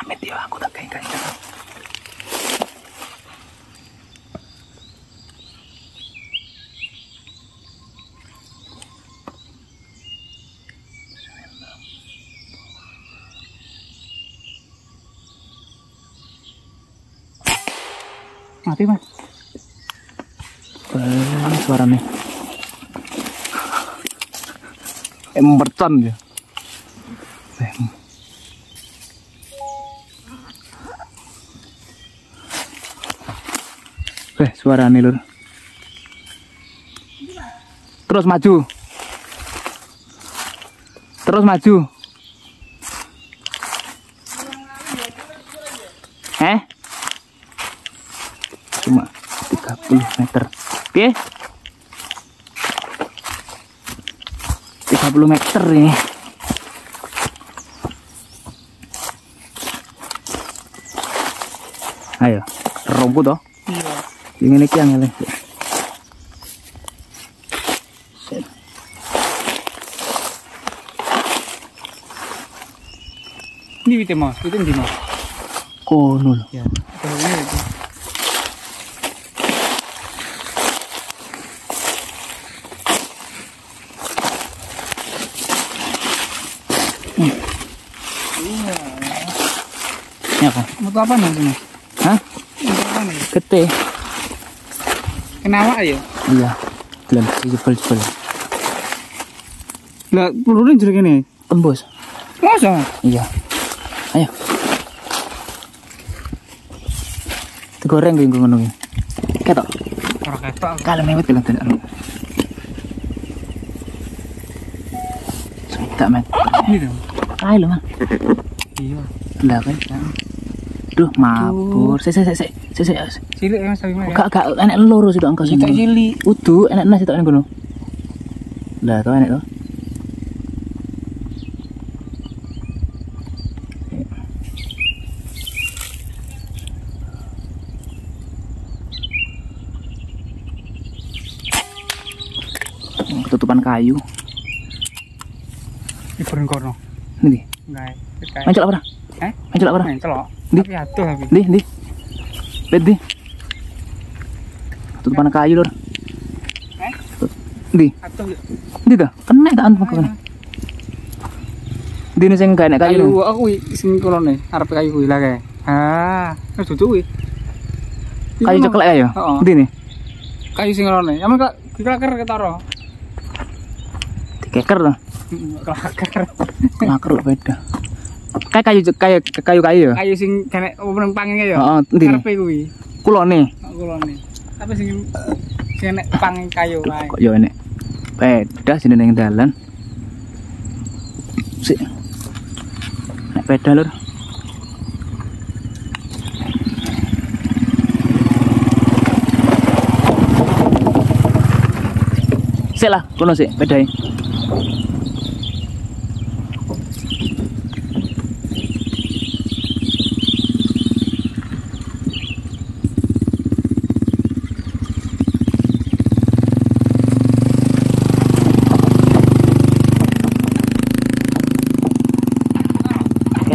pamit ya aku tak kayak mati mas. Eh suaranya. Emberton ya Eh. Eh, suaranya lur. Terus maju. Terus maju. Eh? Cuma 30 meter. Oke. 30 meter ini. Ayo, rumput toh. Ini yang ini. Ini wite mas, itu di mas. Kono lho. Ya. Kalau ini itu. Ini apa? Mau apa nih mas? Hah? Mau apa nih? Gede. Kenapa ya? Iya. Belum jebol jebol. Lah pelurunya jadi gini. Tembus. Masa? Iya. Ayo. Digoreng gue ngono kuwi. Ketok. Orang ketok. Kalau mewet bilang tidak. Sudah men. Ini dong. Ayo man. Iya. Lah kan. Duh, mabur. Sik sik sik sik. Sik sik. Cilik ya mas tapi mas. Gak gak enek loro sih engkau sing. Kita cilik. Udu enek nasi tok ning kono. Lah to enek to. Ketutupan kayu. Burung kono. Nih, Enggak. Kayak. mencol apa? Eh? Mencol apa? Mencelok. Di. Atuh. Di, di. Bet di. Ketutupan kayu lur. Eh? Di, Atuh. di ta. Kena tak antuk kene. Di ini sing kayu. Kayu aku sing nih, arep kayu kuwi lah kae. Ah, wis dudu kuwi. Kayu ceklek ya. Di nih. Kayu sing kono nih. Aman kak dikeker ketara. Dikeker to. Keker. Maker lho beda. Kayak kayu kayu kayu kayu ya. Kayu sing kene pangenge ya. Heeh, ndi nih? Karepe kuwi. Kulone. Kulone. Tapi sing sing nek pang kayu kae. Kok yo enek. Beda jenenge ning dalan. Sik. Nek beda lur. Sik lah, kono sik bedae.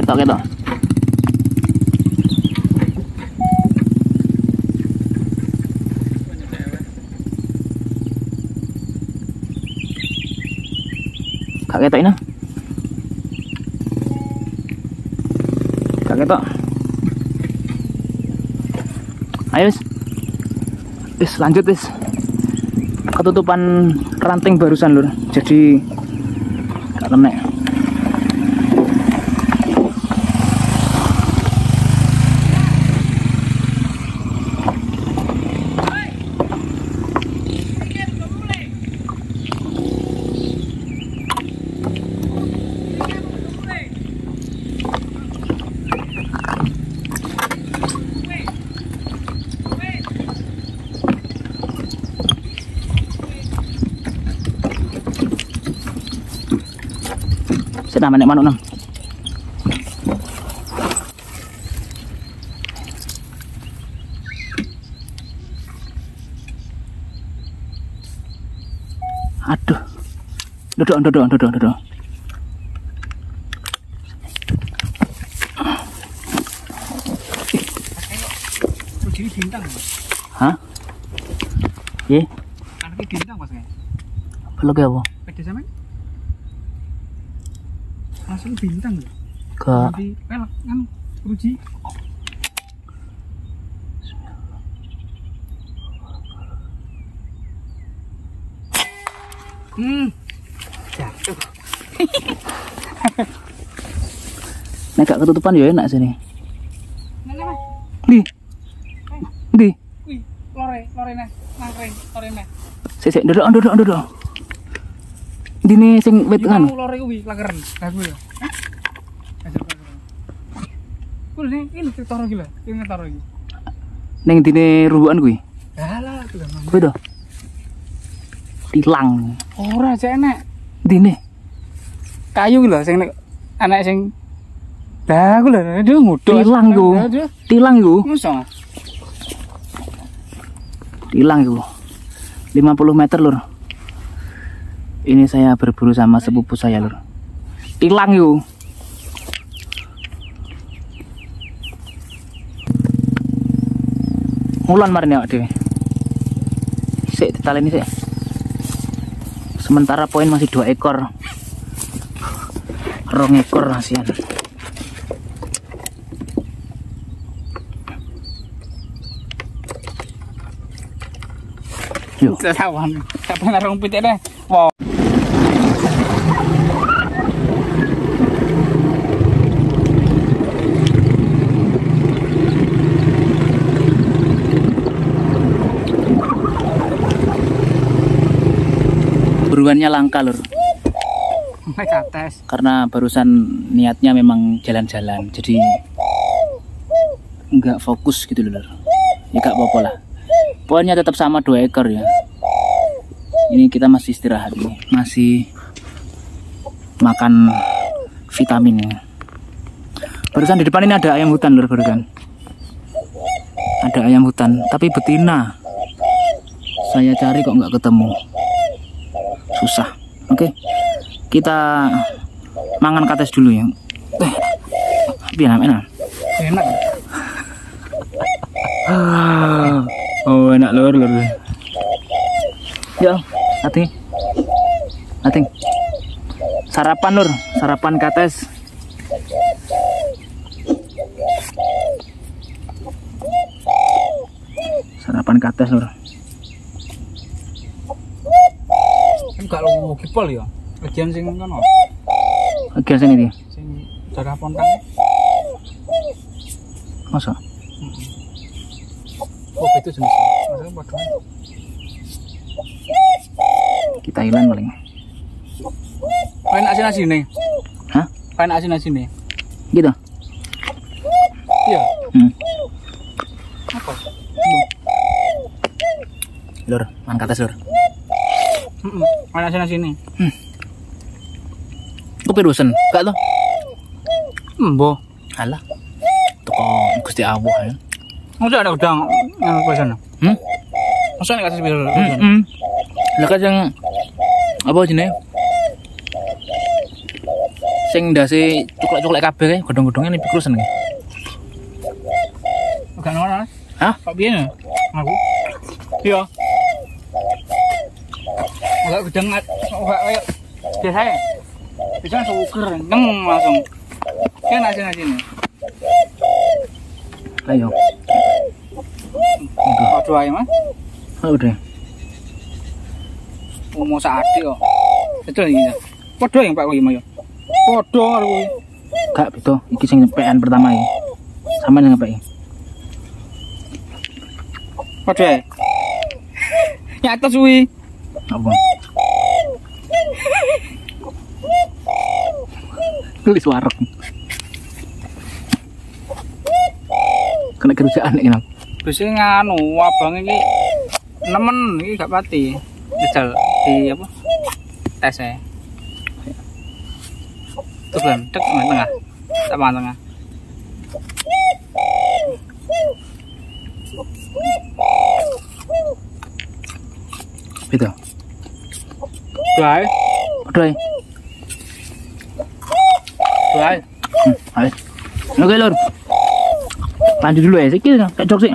Ketok ketok. Gak ketok ini. Gak ketok. Ayo. Wis lanjut wis. Ketutupan ranting barusan lur. Jadi Gak. Saya nama nek manuk nang. Aduh. Duduk, duduk, duduk, duduk. Jadi bintang. Hah? Ye, Anaknya bintang pas kayak. peluk ya, Bu? Pede sama? Langsung bintang loh. Ke Di pelak kan ruji. Hmm. Jatuh. nek gak ketutupan ya enak sini. Mana mah? Di. Di. Wih, lore, lore nih, nangkring, lore nih. Sik sik. Dini sing wit kan. Kuwi ya. Hasil lageran. Kuwi nih, ini taro gila, ini taro iki. Ning dini rubukan kuwi. Lah lah, tuh kan. Kuwi to. Tilang. Ora cek enek. Dini. Kayu lho sing nek anak sing Lah aku lho, dia nguduk. Tilang ku. Tilang ku. Masa? Tilang ku. 50 meter lur. Ini saya berburu sama sepupu saya lur. Tilang yuk. Mulan marin ya dewe. Sik ditaleni sik. Sementara poin masih dua ekor. Rong ekor asian. Yuk. Sawan. Tak pernah rong pitik deh. Wow. Buruannya langka lur. Naik ke atas. karena barusan niatnya memang jalan-jalan jadi nggak fokus gitu Lur. ya gak apa-apa lah. Poinnya tetap sama dua ekor ya. Ini kita masih istirahat ini. Masih makan vitamin. Barusan di depan ini ada ayam hutan lur barusan. Ada ayam hutan tapi betina. Saya cari kok nggak ketemu susah. Oke kita mangan kates dulu ya. Eh biar enak Enak. oh enak lur lur. Ya hati. Hati. Sarapan lur. Sarapan kates. Sarapan kates lur Kan kalau kipol ya. Bagian sing kan oh. bagian sini dia sing darah pontang. masa Oh, itu jenis. Maksudnya padahal kita hilang paling Kain asin asin nih. hah Kain asin asin nih. gitu Iya. hmm. Apa? lur mangan kates lur Heeh. Kain asin asin nih. kopi dosen gak tuh Embo. alah toko gusti Allah ya Masa ada udang yang ke sana? hmm? Masa nek kasih biru. Hmm, hmm. Lah kan yang apa jenenge? Sing ndase cuklek-cuklek kabeh kae godhong-godhonge ning pikul seneng. Enggak nono. Hah? Kok piye? Aku. Iya. Enggak gedang enggak kayak biasa ya. Bisa suker, neng langsung. Kan asin asin nih. Ayo. Aduh ayo mas. Udah. Mau saat kok. Itu lagi ya. Podo yang Pak mau ya. Podo kuwi. Gak beda. Iki sing PN pertama ya. Sama dengan PN. Podo ae. Nyates kuwi. Apa? Tulis warung. Kena kerjaan ini. Wis nganu abang iki nemen iki gak pati. Jajal di apa? Tes e. Tuh kan, tek tengah tengah. Sama tengah. Beda. Dua, Udah. Dua. Hmm, ayo. Oke, Lur. Lanjut dulu ya, sikit kayak jok sih.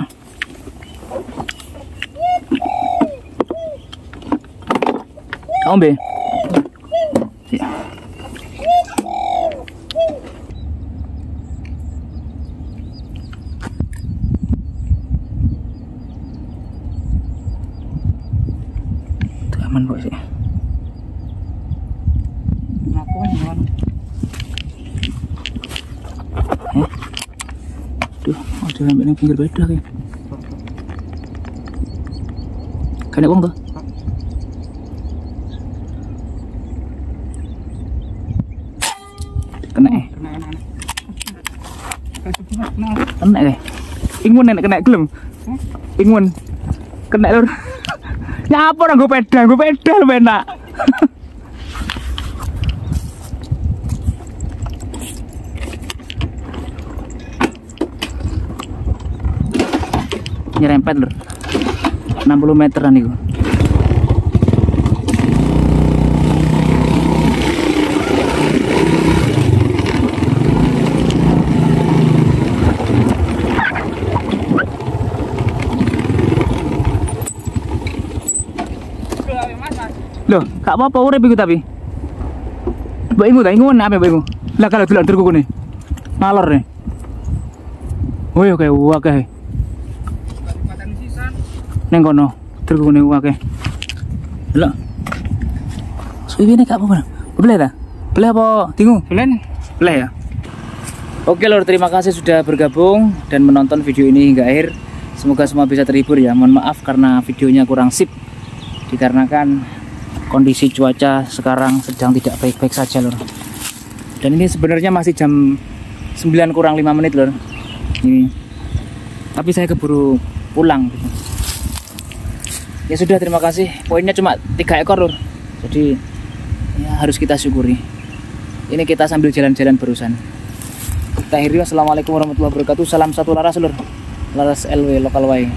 Kamu be. Ya. Itu aman kok sih. Aku kan ada sampai yang pinggir kayak. Kena uang? Kena eh, Kena kena. Kasih kena kena. kena eh. Ingun nenek kena gelem. Ingun. Kena lur. Nyapa orang gue pedal, gue pedal benak. Nyerempet lur. 60 meteran itu. Loh, gak apa-apa urip iku tapi. Mbak Ingu ta, Ingu apa Mbak Ingu? Lah kalau terku kene. Ngalor nih. Oh ya kayak. Kalimantan sisan. Neng kono, terku kene akeh. Delok. Suwi ini gak apa-apa. Boleh ta? Boleh apa? Tingu? Bulan. Boleh ya? Oke lor, terima kasih sudah bergabung dan menonton video ini hingga akhir. Semoga semua bisa terhibur ya. Mohon maaf karena videonya kurang sip. Dikarenakan kondisi cuaca sekarang sedang tidak baik-baik saja lor. Dan ini sebenarnya masih jam 9 kurang 5 menit lor. Ini. Tapi saya keburu pulang. Ya sudah, terima kasih. Poinnya cuma tiga ekor lor. Jadi ya harus kita syukuri. Ini kita sambil jalan-jalan berusan. Kita akhiri wassalamualaikum warahmatullahi wabarakatuh. Salam satu laras lur. Laras LW lokal way.